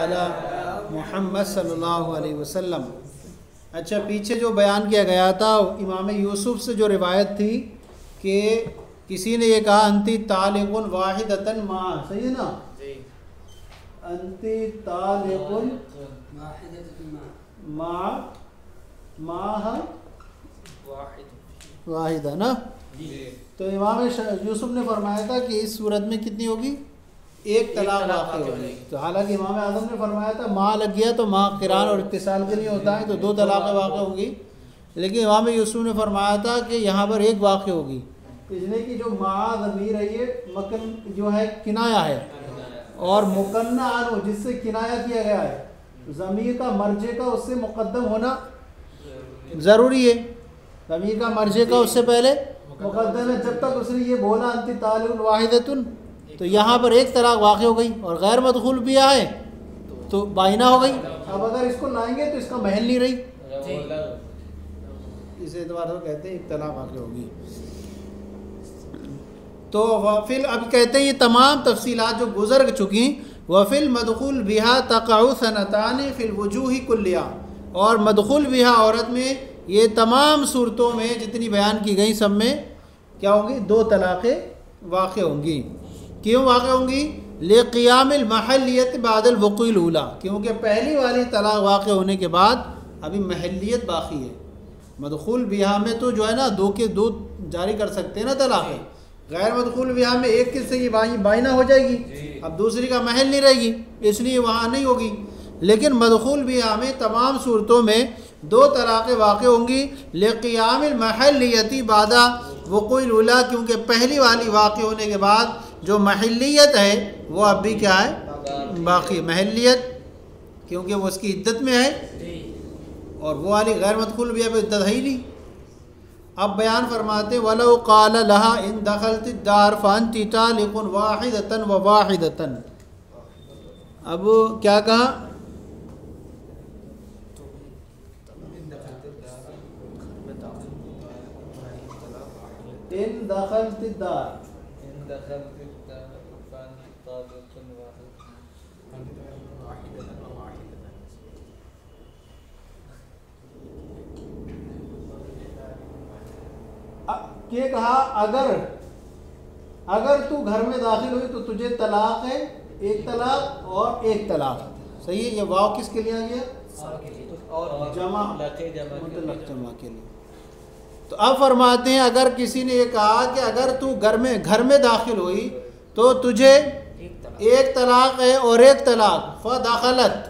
अला मोहम्मद सल्लल्लाहु अलैहि वसल्लम। अच्छा पीछे जो बयान किया गया था इमाम यूसुफ से जो रिवायत थी कि किसी ने ये कहा अंति तालिकुन वाहिदतन माँ सही है ना? अंति तालिकुन माँ माह वाहिद। वाहिदा ना? तो इमाम यूसुफ ने फरमाया था कि इस सूरत में कितनी होगी? एक तलाक वाक़ होगी। तो हालाँकि इमाम आज़म ने फरमाया था माँ लग गया तो माँ किरान और इत्तिसाल के लिए होता है तो दो तलाक़ें वाक़ होगी। लेकिन इमाम यूसुफ ने फरमाया था कि यहाँ पर एक वाक़ होगी। इसलिए कि जो माँ ज़मीर है ये मकन जो है किनाया है। और मुकन्ना आनो जिससे किनाया किया गया है ज़मीर का मर्जे का उससे मुकदम होना ज़रूरी है। ज़मीर का मर्जे का उससे पहले मुकदम है जब तक उसने ये बोला अंति तालुन वाहिदतुन। तो यहाँ पर एक तलाक वाक़ हो गई और गैर मदखुल भी है तो बाइना हो गई। अब अगर इसको लाएँगे तो इसका महल नहीं रही। इस एतबार से कहते हैं एक तलाक वाक़ होगी। तो वफिल अब कहते हैं ये तमाम तफसीलात जो गुजर चुकी वफिल मदखुल बिहा तकाउ सनतान फिल वजूही कुल्लिया। और मदखुल बिहा औरत में ये तमाम सूरतों में जितनी बयान की गई सब में क्या होंगी? दो तलाक़ें वाक़ होंगी। क्यों वाक़ होंगी? ले क़ियामिल महलियत बादल वक़ील उला। क्योंकि पहली वाली तलाक़ वाक़ होने के बाद अभी महलियत बाकी है। मदखुल बिहा में तो जो है ना दो के दो जारी कर सकते हैं ना तलाक़ें। गैर मदखुल बिहा में एक किस्से की बाई बाइना हो जाएगी। अब दूसरी का महल नहीं रहेगी इसलिए वहाँ नहीं होगी। लेकिन मदखुल बिहा में तमाम सूरतों में दो तलाक़ें वाक़ होंगी। लेकियामिल महलियती बादा वक़ुल उला क्योंकि पहली वाली वाक़ होने के बाद जो महलियत है वो अब भी क्या है? बाकी महलियत क्योंकि वो उसकी इद्दत में है। और वो वाली गैर मदखुल बिहा पे इद्दत है ही नहीं। अब बयान फरमाते वलो काल लहा इन दखल दार फ़ान तीता लेकिन वाहिदतन व वाहिदतन. अब क्या कहा? इन दखल दार। ये कहा अगर अगर तू घर में दाखिल हुई तो तुझे तलाक है एक तलाक और एक तलाक। सही है ये वाव किसके लिए आ गया? और जमा। जमा के लिए। तो अब फरमाते हैं अगर किसी ने ये कहा कि अगर तू घर में घर में दाखिल हुई तो तुझे एक तलाक। एक तलाक है और एक तलाक। फ दाखलत।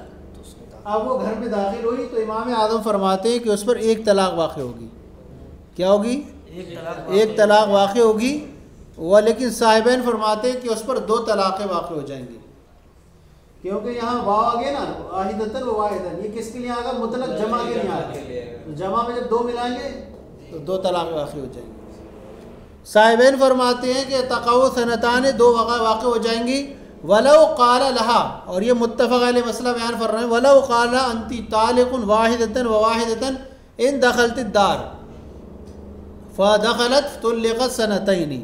अब वो घर में दाखिल हुई तो इमाम आदम फरमाते हैं कि उस पर एक तलाक वाक़ होगी। क्या होगी? एक तलाक वाक़ होगी। वह लेकिन साहिबैन फरमाते हैं कि उस पर दो तलाक़ें वाक़ हो जाएँगी। क्योंकि यहाँ वाव आ गया ना वाहिदतन व वाहिदन ये किसके लिए आएगा मुतलक जमा के लिए आएगा तो जमा में जब दो मिलाएँगे तो दो तलाक़ वाक़ हो जाएँगी। साहिबैन फरमाते हैं कि तकाउ सनतान दो वाक़ हो जाएँगी। वलो काला लहा, और ये मुतफ़ मसला बयान फर रहे हैं। वलो काला अंति तालिकुन वाहिदतन व वाहिदतन इन दखलत दार। फ़दखलत तुल्लिक़त सनतैनी।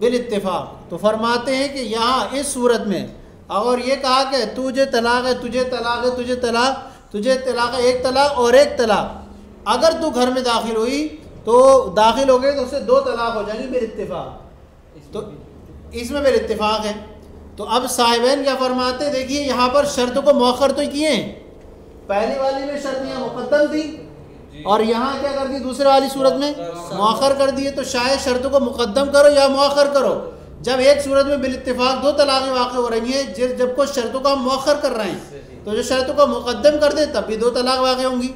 बिल इत्तेफाक। तो फरमाते हैं कि यहाँ इस सूरत में और ये कहा कि तुझे तलाक है, तुझे तलाक है, तुझे तलाक तुझे तलाक एक तलाक और एक तलाक। अगर तू घर में दाखिल हुई तो दाखिल हो गए तो उससे दो तलाक हो जाएँगे बिल इत्तेफाक। तो इसमें बिल इतफाक़ है। तो अब साहिबैन क्या फरमाते देखिए यहाँ पर शर्त को मौखर तो किए हैं। पहली वाली में शर्त यहाँ मुकद्दम थी और यहाँ क्या कर दी दूसरे वाली सूरत में मौखर कर दिए तो शायद शर्त को मुकद्दम करो या मौखर करो। जब एक सूरत में बिल इत्तेफाक दो तलाक़ें वाक़ हो रही हैं जिस जब को शर्तों का मौखर कर रहे हैं तो जो शर्तों को मुकद्दम कर दे तब भी दो तलाक़ वाक़ होंगी।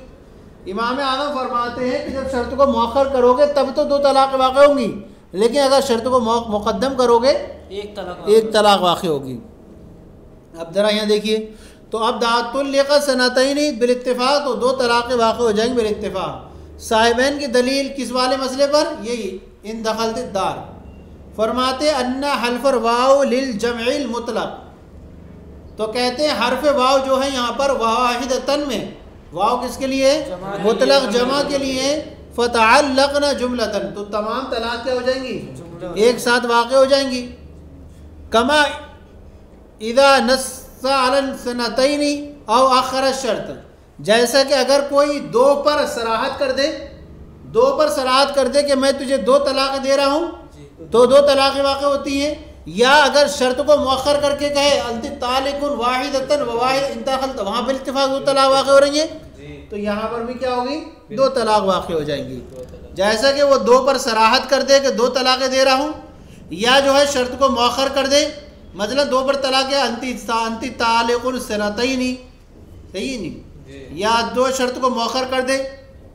इमाम आदम फरमाते हैं कि जब शर्त को मौखर करोगे तब तो दो तलाक़ वाक़ होंगी। लेकिन अगर शर्त को मुकदम करोगे एक तलाक एक तलाक वाक़ होगी। अब ज़रा यहाँ देखिए तो अब दातुल्लिक़त सनतैनी बिल इत्तेफाक तो दो तलाक़ वाक़ हो जाएँगे बिल इत्तेफाक साहिबैन की दलील किस वाले मसले पर? यही इन दखलत दार। फरमाते अन्ना हल्फर वाव लिल जमइल मुतलक। तो कहते हैं हरफ वाव जो है यहाँ पर वाहिद तन में वाव किसके लिए? जमा के मुतलक लिए। जमा के लिए। फ़तअल्लक़ना जुमलतन। तो तमाम तलाक क्या हो जाएँगी? एक साथ वाक़ हो जाएँगी। कमा इदा नस सनतनी और आखर शर्त। जैसा कि अगर कोई दो पर सराहत कर दे दो पर सराहत कर दे कि मैं तुझे दो तलाक दे रहा हूँ तो दो तलाक़ें वाक़ होती हैं। या अगर शर्त को मौखर करके कहे तालिकुन वाहिदतन वाहिद इंतखल तो वहाँ पर इतफाक दो तलाक वाक़ हो रही है। तो यहाँ पर भी क्या होगी? दो तलाक वाक़ हो जाएँगी। जैसा कि वो दो पर सराहत कर दे कि दो तलाक़ें दे रहा हूँ या जो है शर्त को मौखर कर दे। मतलब दो पर तलाक है अंति अंति तालिकुन सनतई नहीं सही नहीं? या दो शर्त को मौखर कर दे।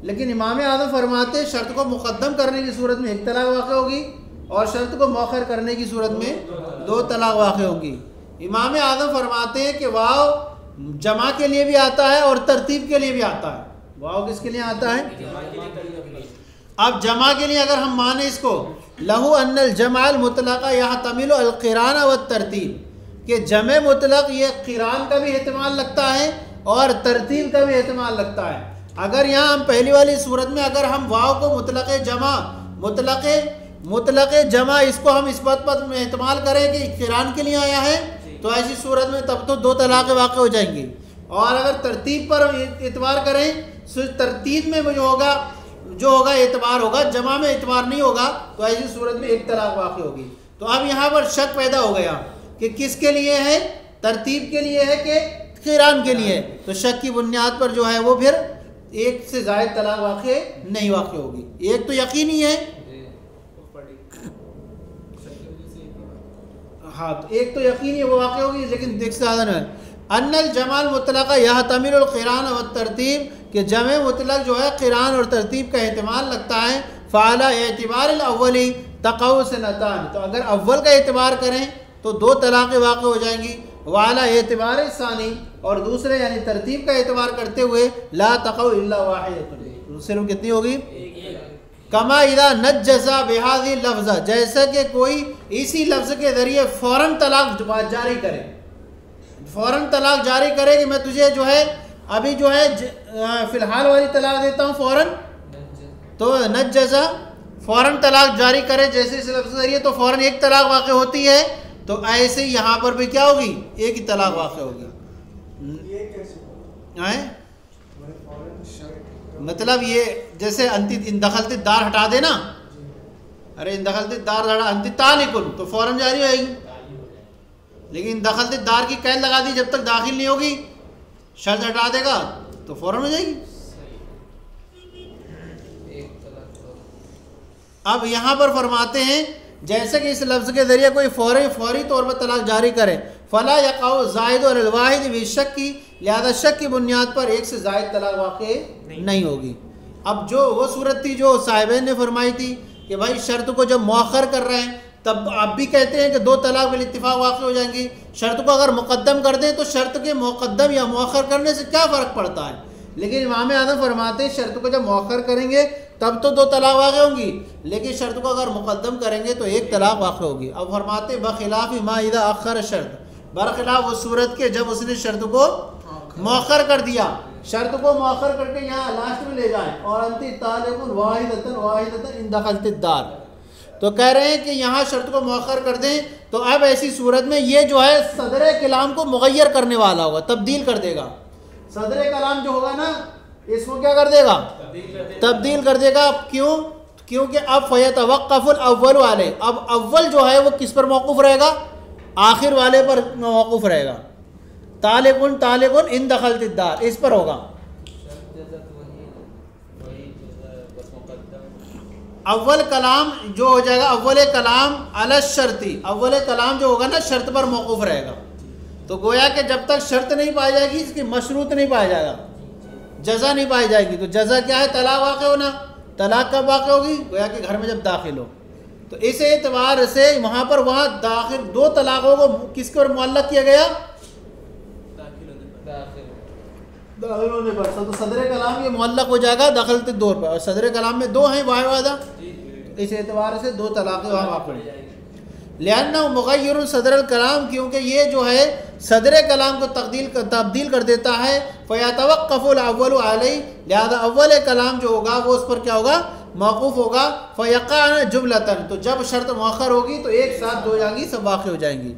लेकिन इमाम आज़म फरमाते शर्त को मुकदम करने की सूरत में एक तलाक वाक़ होगी और शर्त को मौखर करने की सूरत में दो तलाक वाक़ होंगी। इमाम आज़म फरमाते हैं कि वाव जमा के लिए भी आता है और तरतीब के लिए भी आता है। वाव किसके लिए आता है? अब जमा के लिए अगर हम माने इसको, लहू अनल जमाल मुतलका यहाँ तमिल अलक़राना व तरतीब, के जम मुतलक ये किरान का भी अहतमाल लगता है और तरतीब का भी अहतमाल लगता है। अगर यहाँ हम पहली वाली सूरत में अगर हम वाव को मुतलक जमा, मुतलक मुतलक जमा इसको हम इस बात पर इस्तेमाल करें कि किरान के लिए आया है तो ऐसी सूरत में तब तो दो तलाक़ वाक़ हो जाएँगी। और अगर तरतीब पर एतबार करें तो तरतीब में जो होगा जो होगा एतबार होगा जमा में एतबार नहीं होगा तो ऐसी सूरत में एक तलाक वाक़ होगी। तो अब यहाँ पर शक पैदा हो गया कि किसके लिए है तरतीब के लिए है कि किरान के लिए तो शक की बुनियाद पर जो है वो फिर एक से जायद तलाक वाक़ नहीं वाक़ होगी। एक तो यकीनी है हाँ तो एक तो यकीनी वो वाक़ होगी, लेकिन ज़्यादा है अनल जमाल मुतलक़ यह तमिल किरान व तरतीब, के जम मुतलक जो है किरान और तरतीब का अहतमाल लगता है। फ़ाला एतबार अव्वली से नतान। तो अगर अव्वल का एतबार करें तो दो तलाक़ें वाक़ हो जाएँगी। वाला एतबार सानी और दूसरे, यानी तरतीब का एतबार करते हुए, ला तकव वाहिद सिर्फ़ कितनी होगी? कमा इदा नज जजा बेहाजी लफ्ज़ जैसे कि कोई इसी लफ्ज़ के ज़रिए फ़ौर तलाक जारी करे। फ़ौर तलाक जारी करे कि मैं तुझे जो है अभी जो है फ़िलहाल वाली तलाक देता हूँ फ़ौर तो नज जजा फ़ौर तलाक जारी करे जैसे इस लफ्ज़ ज़रिए तो फ़ौर एक तलाक वाक़ होती है। तो ऐसे यहाँ पर भी क्या होगी? एक ही तलाक वाक़ होगी। मतलब ये जैसे इन दखलती दार हटा देना। अरे इन दखलती दार हटा अंति तालिकुन तो फ़ौरन जारी होगी लेकिन दखलती दार की कैद लगा दी, जब तक दाखिल नहीं होगी, शर्त हटा देगा तो फ़ौरन हो जाएगी। अब यहाँ पर फरमाते हैं, जैसे कि इस लफ्ज़ के ज़रिए कोई फौरी फौरी तौर पर तलाक जारी करे फ़ला यकाउ जायद और वाहिद शक की लिहाजा शक की बुनियाद पर एक से जायद तलाक वाक़ नहीं।, नहीं होगी। अब जो वो सूरत थी जो साहिब ने फरमाई थी कि भाई शर्त को जब मौखर कर रहे हैं तब आप भी कहते हैं कि दो तलाक बिल इतफाक़ वाक़ हो जाएँगी। शर्त को अगर मुकदम कर दें तो शर्त के मुकदम या मौखर करने से क्या फ़र्क पड़ता है? लेकिन इमाम आदम फरमाते हैं शर्त को जब मौखर करेंगे तब तो दो तलाक वाक़ होंगी। लेकिन शर्त को अगर मुकदम करेंगे तो एक तलाक वाक़ होगी। अब फरमाते बखिलाफ़ माहिदा अखर शर्त। बरखिलाफ़ उस सूरत के जब उसने शर्त को मौखर कर दिया शर्त को मौखर करके यहाँ लास्ट में ले जाए और अंति वाहिदतन वाहिदतन इन दखलदार तो कह रहे हैं कि यहाँ शर्त को मौखर कर दें तो अब ऐसी सूरत में ये जो है सदर कलाम को मुगैर करने वाला होगा तब्दील कर देगा। सदर कलाम जो होगा ना इसको क्या कर देगा? तब्दील कर देगा। अब क्यों? क्योंकि अब फ़ैत वक़फ़ुल अव्वल वाले अब अव्वल जो है वो किस पर मौकूफ़ रहेगा? आखिर वाले पर मौकूफ़ रहेगा। तालिकुन तालिकुन इन दखल तिद्दार इस पर होगा। अव्वल कलाम जो हो जाएगा, अव्वल कलाम अलग शर्ती, अव्वल कलाम जो होगा ना, शर्त पर मौकूफ़ रहेगा। तो गोया कि जब तक शर्त नहीं पाई जाएगी, इसकी मशरूत नहीं पाया जाएगा। जजा नहीं पाई जाएगी। तो जजा क्या है? तलाक वाक़ होना। तलाक कब वाक़ होगी? गोया कि घर में जब दाखिल हो। तो इस एतबार से वहाँ पर वहाँ दाखिल, दो तलाक़ों को किसके और मुल्ल किया गया? तो सदर कलाम ये मुल्ल हो जाएगा दाखिल दौर पर। और सदर कलाम में दो हैं, वाह वादा। इस एतबार से दो तलाक़ें वहाँ वाक़ लिहाना मुगैर सदर कलाम, क्योंकि ये जो है, सदर कलाम को तब्दील तब्दील कर देता है। फ़यातवक़फ़ुल अव्वल आलई लिहाजा अव्वल कलाम जो होगा, वो उस पर क्या होगा? मौकूफ़ होगा फ़यक़ा जुमलतन। तो जब शर्त मौखर होगी तो एक साथ दो जाएँगी सब वाक़ हो जाएँगी।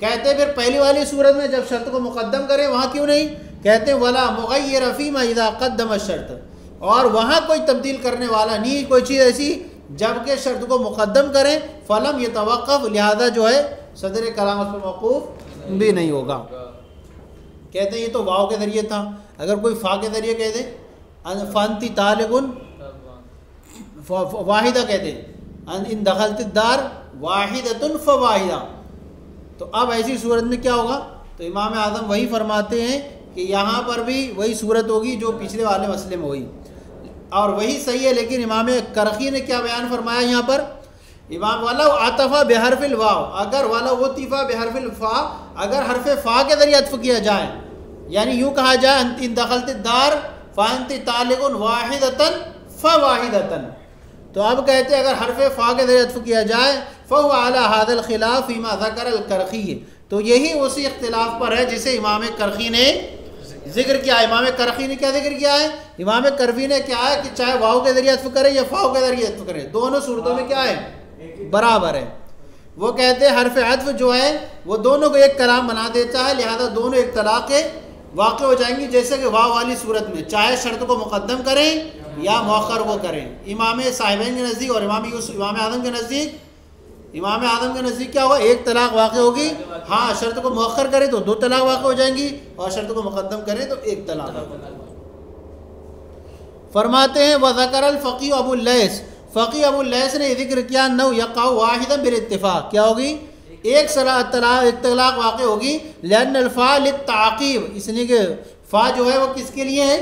कहते फिर पहली वाली सूरत में जब शर्त को मुकदम करें वहाँ क्यों नहीं? कहते वला मुगैर रफ़ीमा इदा कदम शर्त। और वहाँ कोई तब्दील करने वाला नहीं कोई चीज़ ऐसी जबकि शर्त को मुकदम करें फ़लम ये तवक़ लिहाजा जो है सदर कलाम उस पर मौकूफ़ भी नहीं होगा। कहते हैं ये तो वाव के ज़रिए था। अगर कोई फ़ा के ज़रिए कह दे फ़ानती तालगुन वाहिदा कहते हैं। इन दखलतदार वाहिदतुन फ़वाहिदा। तो अब ऐसी सूरत में क्या होगा? तो इमाम आज़म वही फरमाते हैं कि यहाँ पर भी वही सूरत होगी जो पिछले वाले मसले में हुई। और वही सही है, लेकिन इमाम करखी ने क्या बयान फरमाया यहाँ पर? इमाम वाला आतफ़ा बेहरफिल वाव, अगर वाला वो तीफ़ा बेहरफिल फ़ा, अगर हरफ फ़ा के ज़रिए अतफ किया जाए, यानी यूँ कहा जाए इन दखलतदार फ़ानती तालिगुन वाहिदतन फ़वाहिदतन। तो अब कहते हैं, अगर हरफ फ़ा के ज़रिए अतफ किया जाए फ़व आला हादल खिलाफ इमा ज़कर करखी। तो यही उसी इख्तिलाफ पर है जिसे इमाम करखी ने ज़िक्र किया। इमाम करखी ने क्या ज़िक्र किया है? इमाम करवी ने क्या है कि चाहे वाह के ज़रिए अतफ करे या फ़ाव के ज़रिए अतफ करे, दोनों सूरतों में क्या है? बराबर है। वो कहते हैं, हरफ अतफ जो है, वो दोनों को एक कलाम बना देता है, लिहाजा दोनों एक तलाक वाक़ हो जाएँगी, जैसे कि वाह वाली सूरत में, चाहे शर्त को मुकदम करें या मौखर को करें। इमाम साहिबैन के नज़दीक और इमाम यूस इमाम आदम के नज़दीक, इमाम आदम के नज़दीक क्या होगा? एक तलाक वाक़ होगी। हाँ शर्त को मौखर करें तो दो तलाक वाक़ हो जाएँगी और शर्त को मुकदम करें तो एक तलाक फरमाते हैं वज़कर फ़की अबुल्लैस फ़की अबुल्लैस ने ज़िक्र किया, नौ यका वाहिदम बिल इतफ़ाक़ क्या होगी? एक सला तलाक एक तलाक वाक़ होगी। लैन अल्फ़ा ताक़ीब। इसलिए कि फ़ा जो है वो किसके लिए है?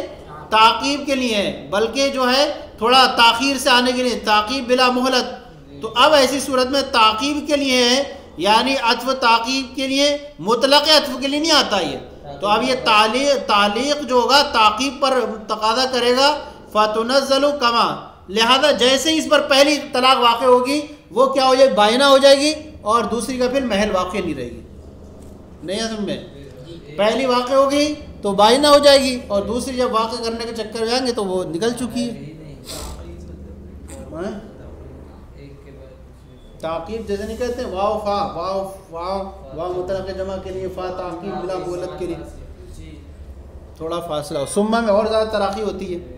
ताक़ीब के लिए है। बल्कि जो है, थोड़ा ताख़ीर से आने के लिए, ताक़ीब बिला मोहलत। तो अब ऐसी सूरत में ताक़ीब के लिए है, यानी अतफ ताक़ीब के लिए, मुतलक़ अतफ के लिए नहीं आता ये। तो अब ये ताली, तालीक जो होगा, ताक़ीब पर तकादा करेगा। फ़तनज़ल कमा। लिहाजा जैसे ही इस पर पहली तलाक वाक़ होगी, वो क्या हो जाएगी? बायना हो जाएगी। और दूसरी का फिर महल वाक़ नहीं रहेगी। नहीं है समझ? पहली वाक़ होगी तो बाई ना हो जाएगी और दूसरी जब वाक़ करने के चक्कर में आएँगे तो वो निकल चुकी है। हाँ? ताकीब जैसे नहीं कहते? वाव फा वाव वाव वाव मुतला के जमा के लिए फ़ा ताकीब बिला बोलत के लिए। थोड़ा फासला हो। सुम्मा में और ज़्यादा तराक़ी होती है।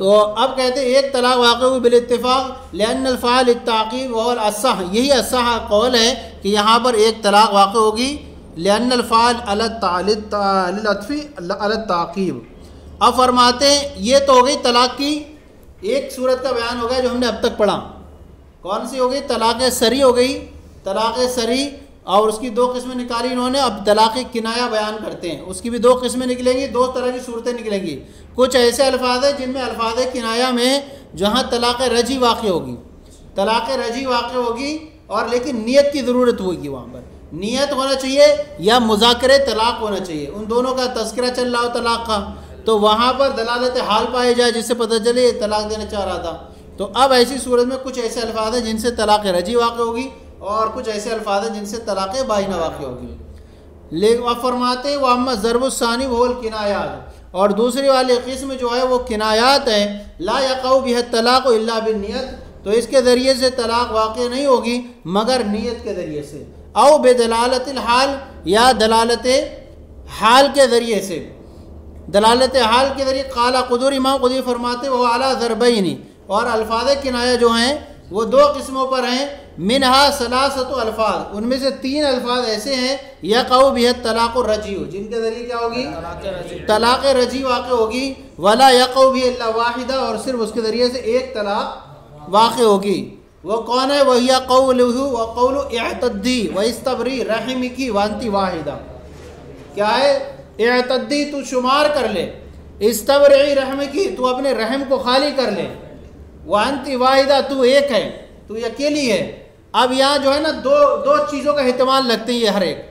तो अब कहते हैं, एक तलाक वाक़ हुई बिल इतफ़ाक़ लफ़ाल ताक़ीब और असह यही असह कौल है कि यहाँ पर एक तलाक वाक़ होगी लफ़ाल अलतफ़ी ताक़ीब। अब फरमाते हैं, ये तो हो गई तलाक की, एक सूरत का बयान हो गया जो हमने अब तक पढ़ा। कौन सी हो गई? तलाक़ सरी हो गई, तलाक़ सरी और उसकी दो किस्में निकाली इन्होंने, अब तलाक़ किनाया बयान करते हैं। उसकी भी दो किस्में निकलेंगी, दो तरह की सूरतें निकलेंगी। कुछ ऐसे अल्फाज हैं जिनमें अल्फाज किनाया में जहाँ तलाक़ रज़ी वाक़ होगी। तलाक़ रज़ी वाक़ होगी और लेकिन नीयत की ज़रूरत होगी वहाँ पर। नीयत होना चाहिए या मुजाकर तलाक़ होना चाहिए। उन दोनों का तस्करा चल रहा हो तलाक़ का तो वहाँ पर दलालत हाल पाए जाए जिससे पता चले तलाक़ देना चाह रहा था। तो अब ऐसी सूरत में कुछ ऐसे अल्फाज हैं जिनसे तलाक़ रज़ी वाक़ होगी और कुछ ऐसे अल्फाज हैं जिनसे तलाक़ बाइना वाक़ होगी। ले फरमाते वह ज़रबुसानी वोल किनायात। और दूसरी वाली किस्म जो है वो किनायात है। ला यक़ बिह तलाक़ बिनीत तो इसके ज़रिए से तलाक़ वाक़ नहीं होगी, मगर नीयत के ज़रिए से। औ बेदलालत हाल, या दलालत हाल के ज़रिए से। दलालत हाल के ज़रिए, काला कुदूर इमाम कुदूर फरमाते वो अला ज़रबैनी। और अल्फाज किनाया जो हैं, वो दो किस्मों पर हैं। मिनहा सलासत अल्फाज। उनमें से तीन अल्फाज ऐसे हैं यक़ बेहद तलाक़ रज़ी हो जिनके ज़रिए क्या होगी? तलाक़ रज़ी वाक़ होगी। वला यक़ भी वाहिदा और सिर्फ़ उसके ज़रिए से एक तलाक़ वाक़ होगी। वह कौन है? वही कौल व कौल एतद्दी व इस्तबरी रहम की वानती वाहिदा। क्या है? एतद्दी तू शुमार कर ले। इस्तबरी रहम की तू अपने रहम को खाली कर ले। वानती वाहिदा तू एक है। तू अकेली है। अब यहाँ जो है ना, दो दो चीज़ों का अहतमाल लगते हैं ये हर एक।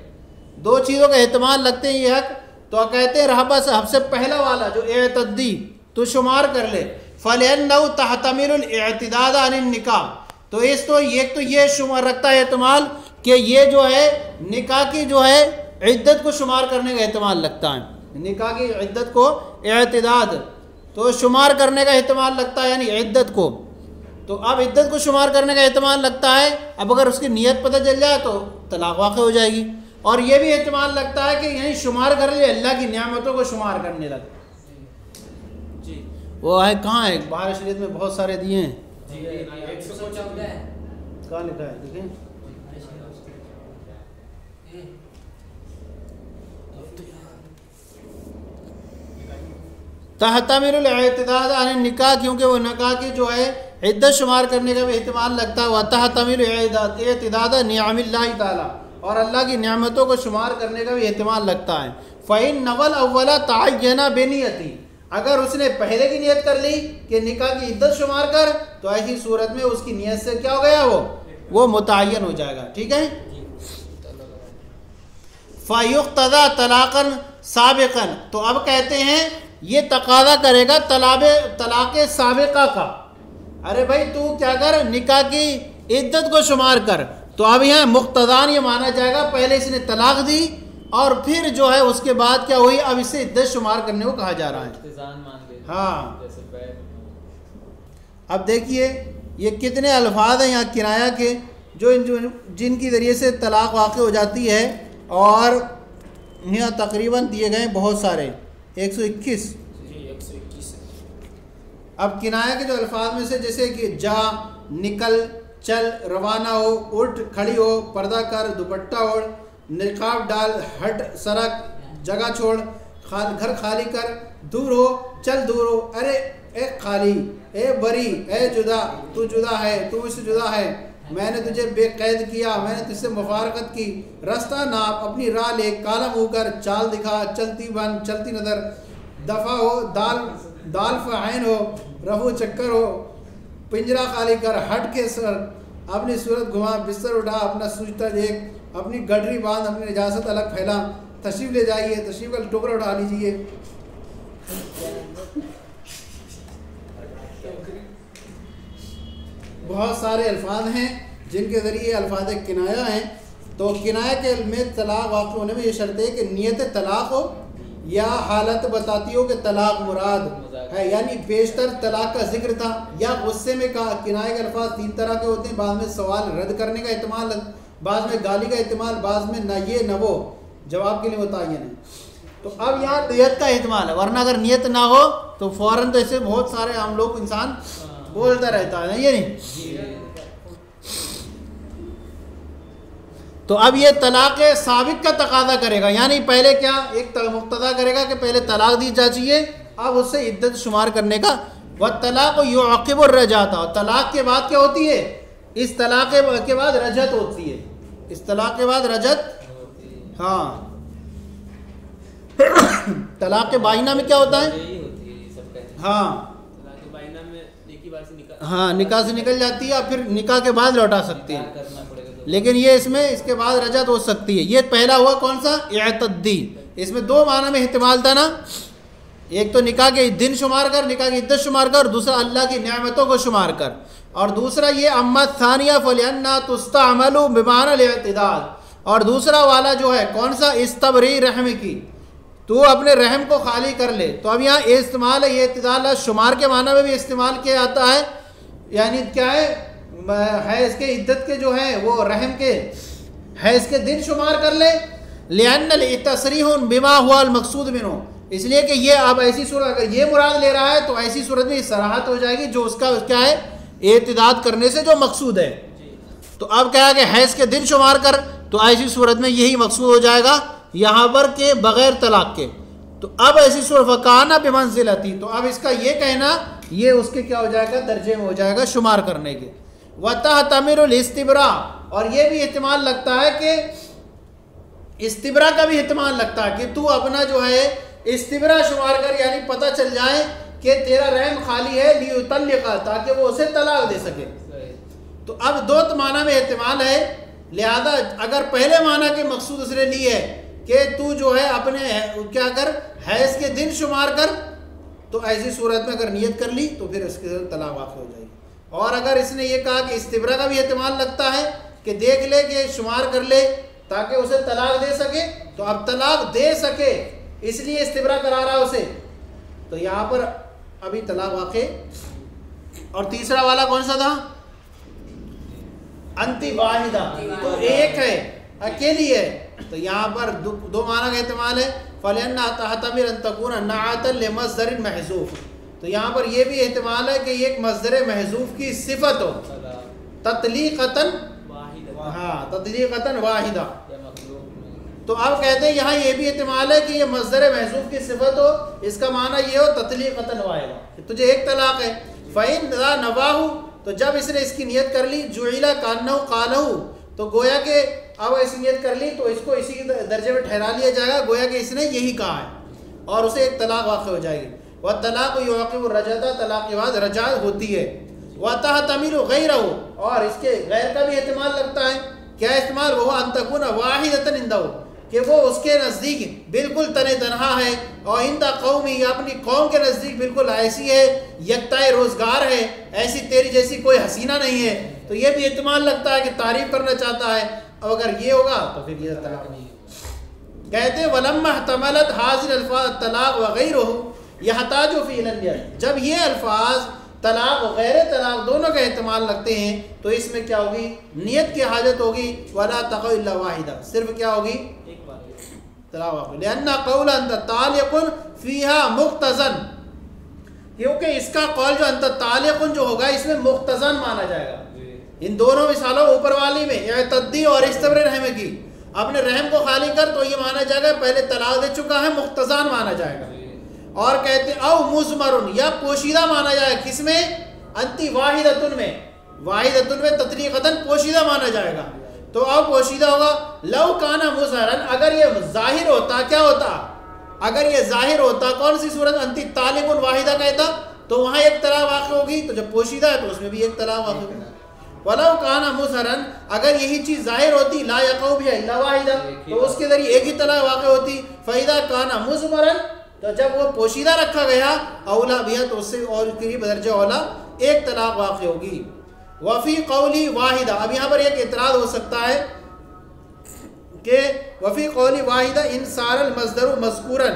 दो चीज़ों का अहतमाल लगते हैं ये हक। तो कहते हैं, रहबा से सबसे पहला वाला जो एतद्दी तो शुमार कर ले। फ़लन तहतमिलतदाद निकाह। तो इस तो एक तो ये शुमार, रखता है अहतमाल कि ये जो है निका की जो है, इद्दत को शुमार करने का अहतमाल लगता है। निका की इद्दत को एतदाद तो शुमार करने का अहतमाल लगता है, यानी इद्दत को। तो अब इद्दत को शुमार करने का एहतमाल लगता है। अब अगर उसकी नीयत पता चल जाए तो तलाक वाक़ हो जाएगी। और ये भी एहतमाल लगता है कि यहीं शुमार कर ले अल्लाह की नियामतों को शुमार करने लगे। जी। वो है कहाँ है? बाहर शरीत में बहुत सारे दिए हैं। कहाँ लिखा है? देखें। तहतमिलतदाद निकाह क्योंकि वो निकाह की जो है इद्दत शुमार करने का भी एहतमाल लगता है। वह तहतमिलतदाद नियामिल्ला ताला। और अल्लाह की नियामतों को शुमार करने का भी एहतमाल लगता है। फ़ैन नवल अव्वला तयना बेनीयती। अगर उसने पहले की नियत कर ली कि निकाह की इद्दत शुमार कर तो ऐसी सूरत में उसकी नियत से क्या हो गया वो? वो मुतन हो जाएगा। ठीक है? फ़युक्तदा तलाक़न सबकन। तो अब कहते हैं, ये तकादा करेगा तलाब तलाक सबका का। अरे भाई तू क्या कर? निकाह की इद्दत को शुमार कर। तो अब यहाँ मुख्तदान ये माना जाएगा। पहले इसने तलाक दी और फिर जो है उसके बाद क्या हुई? अब इसे इद्दत शुमार करने को कहा जा रहा है। हाँ। अब देखिए ये कितने अल्फाज हैं यहाँ किराया के जो इन जो जिनके ज़रिए से तलाक वाक़ हो जाती है। और यहाँ तकरीबन दिए गए बहुत सारे। 121 एक सौ इक्कीस। अब किनाया के जो अल्फाज में से जैसे कि जा, निकल, चल, रवाना हो, उठ, खड़ी हो, पर्दा कर, दुपट्टा ओढ़ निकाब डाल, हट सड़क जगह छोड़ खाल घर खाली कर, दूर हो, चल दूर हो, अरे, ए खाली, ए बरी, ए जुदा, तू जुदा है, तू इससे जुदा है, मैंने तुझे बेकैद किया, मैंने तुझसे मुफारकत की, रास्ता नाप, अपनी राह ले, काला मुँह कर, चाल दिखा, चलती बन, चलती नज़र दफ़ा हो, दाल दाल फ़ाइन हो, रफू चक्कर हो, पिंजरा खाली कर, हट के सर। अपनी सूरत घुमा, बिस्तर उठा, अपना सूझता देख, अपनी गडरी बाँध, अपनी निजात अलग फैला। तशरीफ़ ले जाइए, तशरीफ़ का टुकड़ा उठा लीजिए। बहुत सारे अल्फाज हैं, जिनके ज़रिए अल्फाज किनाया हैं। तो किनाया के में तलाक वाक़ होने में ये शर्त है कि नीयत तलाक हो या हालत बताती हो कि तलाक मुराद है यानी बेशतर तलाक का ज़िक्र था या गुस्से में कहा किनाए के अल्फाज तीन तरह के होते हैं बाद में सवाल रद्द करने का इस्तेमाल बाद में गाली का इतमाल बाद में न ये न वो। जवाब के लिए मुतन है तो अब यहाँ नीयत का इतमाल है वरना अगर नीयत ना हो तो फ़ौरन तो ऐसे बहुत सारे हम लोग इंसान बोलता रहता है ये नहीं? तो अब ये तलाक साबित का तकादा करेगा। यानी पहले क्या? एक मुक्तदा करेगा कि पहले तलाक दी जा चाहिए। अब उससे इद्दत शुमार करने का व तलाक युक़ब रह जाता और तलाक के बाद क्या होती है? इस तलाक के बाद रजत होती है। इस तलाक के बाद रजत? हाँ। तलाक के बाइना में क्या होता है? है हाँ। निकाह से निकल जाती है या फिर निकाह के बाद लौटा सकती है। लेकिन ये इसमें, इसके बाद रजत हो सकती है। ये पहला हुआ कौन सा? एतद्दी इसमें दो माना में इस्तेमाल था ना। एक तो निकाह के दिन शुमार कर, निकाह की इद्दत शुमार कर, दूसरा अल्लाह की नियामतों को शुमार कर। और दूसरा ये, अम्मा थानिया फलियन्ना तुस्ता अमलु बिमान एतदाद और दूसरा वाला जो है, कौन सा? इस्तबरी रहम की। तू अपने रहम को खाली कर ले। तो अब यहाँ इस्तेमाल है, ये इतदाल शुमार के माना में भी इस्तेमाल किया जाता है। यानी क्या है? है के इद्दत के जो है, वो रहम के। हैज़ के दिन शुमार कर ले। लियान तसरी बिमा हुआ मकसूद बिनो इसलिए कि ये अब ऐसी सूरत, अगर ये मुराद ले रहा है तो ऐसी सूरत में सराहत हो जाएगी, जो उसका क्या है? एतदाद करने से जो मकसूद है। तो अब क्या है कि हैज़ के दिन शुमार कर तो ऐसी सूरत में यही मकसूद हो जाएगा, यहाँ पर के बग़ैर तलाक के। तो अब ऐसी सूरत फ़काना बेमंजिलती। तो अब इसका ये कहना, ये उसके क्या हो जाएगा? दर्जे में हो जाएगा शुमार करने के। वतः तमिर इस्तिबरा। और ये भी इस्तेमाल लगता है कि इस्तिबरा का भी इस्तेमाल लगता है कि तू अपना जो है इस्तिबरा शुमार कर यानी पता चल जाए कि तेरा रहम खाली है लियुतल्लिका ताकि वो उसे तलाक दे सके। तो अब दो माना में एहतमाल है। लिहाजा अगर पहले माना के मकसूद उसने ली है कि तू जो है अपने क्या कर हैज़ के दिन शुमार कर तो ऐसी सूरत में अगर नियत कर ली तो फिर उसके तलाक वाक़ हो जाएगी। और अगर इसने ये कहा कि इस्तिबरा का भी एहतमाल लगता है कि देख ले कि शुमार कर ले ताकि उसे तलाक दे सके तो अब तलाक दे सके इसलिए इस्तिबरा करा रहा उसे। तो यहाँ पर अभी तलाक वाक़। और तीसरा वाला कौन सा था? अंति वाहिदा तो एक है अकेली है। तो यहाँ पर दो, दो माना का इस्तेमाल है। फलन्ना तहतमिर तकून नातल मजदर महजूफ। तो यहाँ पर यह भी एहतमाल है कि एक मजदर महजूफ की सिफत हो। ततलीक़तन हाँ ततलीक़तन वाहिदा। तो आप कहते हैं यहाँ ये भी एहतमाल है कि ये मजदर महजूफ की सिफत हो इसका माना ये हो ततलीक़तन वाहिदा। कि तुझे एक तलाक है। फ़ैन नवाहू तो जब इसने इसकी नियत कर ली जुईला कानू कानू तो गोया के अब ऐसी नियत कर ली तो इसको इसी दर्जे में ठहरा लिया जाएगा। गोया कि इसने यही कहा है। और उसे एक तलाक वाक़ हो जाएगी। वह तलाक युवाक़ रजता तलाक के बाद रजात होती है। वह तह तमील गैर हो और इसके गैर का भी एहतमाल लगता है। क्या इस्तेमाल? वो अंतकुन वाहिदतन इंदा कि वो उसके नज़दीक बिल्कुल तने तनहा है। और इंदा कौमी अपनी कौम के नज़दीक बिल्कुल ऐसी है, यकताए रोज़गार है, ऐसी तेरी जैसी कोई हसीना नहीं है। तो ये भी एहतमाल लगता है कि तारीफ़ करना चाहता है। अब अगर ये होगा तो फिर ये तलाक नहीं कहते वलम्मा तमलत हाजिर अल्फाज तलाक वगैरह हो यहताजो फ़ी इलनियत जब ये अल्फाज तलाक गैर तलाक दोनों का एहतमाल लगते हैं तो इसमें क्या होगी? नियत की हाजत होगी वला तक़िल्ला वाहिदा। सिर्फ़ क्या होगी? फीहा मुख्तज़न। क्योंकि इसका कौल जो अंत तालिकुन जो होगा इसमें मुख्तज़न माना जाएगा। इन दोनों मिसालों ऊपर वाली में तद्दी और इस्तबर रहम की। अपने रहम को खाली कर तो ये माना जाएगा पहले तलाक दे चुका है मुख्तजान माना जाएगा। और कहते औ मुजमरुन या पोशीदा माना जाएगा किसमें? अंति वाहिदतुन में। वाहिदतुन में ततरीकतन पोशीदा माना जाएगा। तो अब पोशीदा होगा लव काना मुजहरन, अगर ये ज़ाहिर होता, क्या होता? अगर ये ज़ाहिर होता, कौन सी सूरत? अंति तालिबुन वाहिदा कहता तो वहाँ एक तलाक वाक़ होगी तो जब पोशीदा है तो उसमें भी एक तलाक वाक़ होगी। वलव काना मुसरन अगर यही चीज़ ज़ाहिर होती, ला यकौ भी इल्ला वाहिदा तो उसके ज़रिए एक ही तलाक वाक़ होती। फ़ैदा काना मुजमरन तो जब वो पोशीदा रखा गया अवला बिया तो उससे और करीब दर्जा औला एक तलाक वाक़ होगी। वफ़ी कौली वाहिदा अब यहाँ पर एक एतराज़ हो सकता है कि वफ़ी कौली वाहिदा इन सारल मजदर मजकूरन।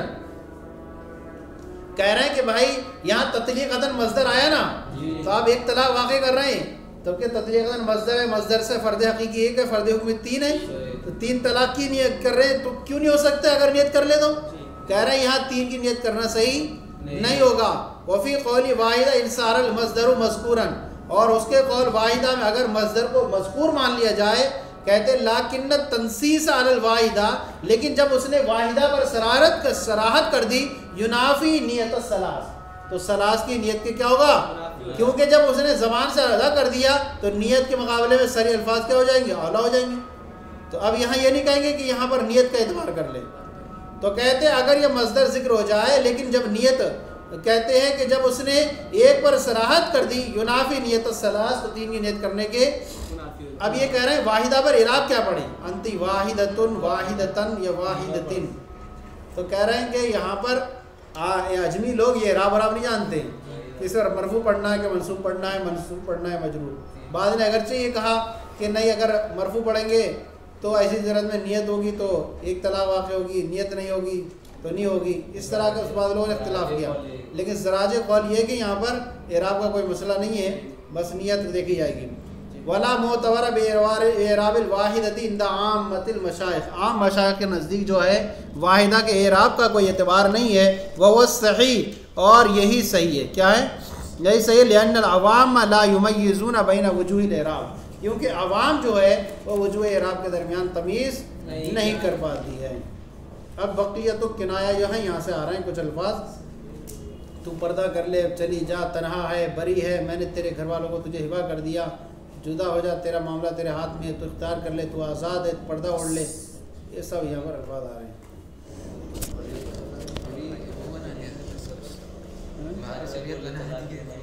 कह रहे हैं कि भाई यहाँ ततली कदन मजदर आया ना तो आप एक तलाक वाक़ कर रहे हैं। तो क्या ततली कदन मजदर है मजदर से फ़र्द हकीकी एक है फ़र्द हुक्म तीन है। तो तीन तलाक की नियत कर रहे हैं तो क्यों नहीं हो सकता? अगर नियत कर ले तो। कह रहे हैं यहाँ तीन की नियत करना सही नहीं। नहीं होगा। वफ़ी कौली वाहिदा इंसार मजदर मजकूरन। और उसके कौल वाहिदा में अगर मजदर को मजकूर मान लिया जाए कहते लाकिन तनसीस अल वाहिदा। लेकिन जब उसने वाहिदा पर सरारत कर सराहत कर दी युनाफी नियत सलास। तो सलास की नियत के क्या होगा? क्योंकि जब उसने ज़बान से अदा कर दिया तो नियत के मुकाबले में सारी अल्फाज क्या हो जाएँगे? अला हो जाएँगे। तो अब यहाँ ये नहीं कहेंगे कि यहाँ पर नियत का एतबार कर ले। तो कहते हैं, अगर ये मजदर ज़िक्र हो जाए, लेकिन जब नियत कहते हैं कि जब उसने एक पर सराहत कर दी, यूनाफी नियत सलास तो तीन की नियत करने के अब ये कह रहे हैं, वाहिदा पर इराब क्या पढ़े? अंति वाहिदतुन वाहिदतन या वाहिदतिन। तो कह रहे हैं कि यहाँ पर अजमी लोग ये इराब वराब नहीं जानते। इस पर मरफू पढ़ना है कि मनसूब पढ़ना है, मनसूब पढ़ना है, मजरूर। बाद ने अगरचे ये कहा कि नहीं, अगर मरफू पढ़ेंगे तो ऐसी ज़रूरत में नियत होगी तो एक तलाक वाक़ होगी, नियत नहीं होगी तो नहीं होगी। इस तरह का उस बाद लोगों ने इख्तलाफ किया। लेकिन सराज कौल ये कि यहाँ पर एराब का कोई मसला नहीं है, बस नियत देखी जाएगी। वला मोतवर बेराबिल वाहिदती इंदा आम मतिल मशाइख। आम मशाइख के नज़दीक जो है, वाहिदा के एराब का कोई एतबार नहीं है, वह वह सही और यही सही है। क्या है? यही सही है लिअन अवाम ला बैन वजूह एराब क्योंकि अवाम जो है वो वजूह एराब के दरमियान तमीज़ नहीं नहीं कर पाती है। अब बकिया तो किनाया जो है यहाँ से आ रहे हैं कुछ अल्फाज। तू पर्दा कर ले चली जा तनहा है बरी है मैंने तेरे घर वालों को तुझे हिबा कर दिया। जुदा हो जा तेरा मामला तेरे हाथ में है तू इख्तियार कर ले तू आज़ाद है पर्दा ओढ़ ले। ये सब यहाँ पर अल्फाज आ रहे हैं। हमारी शरीयत बना दी है।